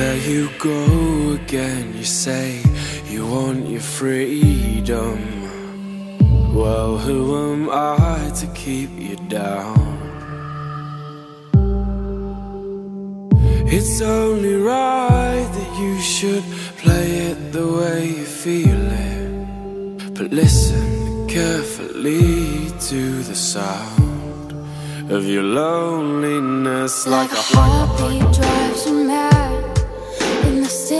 there you go again. You say you want your freedom. Well, who am I to keep you down? It's only right that you should play it the way you feel it. But listen carefully to the sound of your loneliness like, like a heartbeat drives you mad the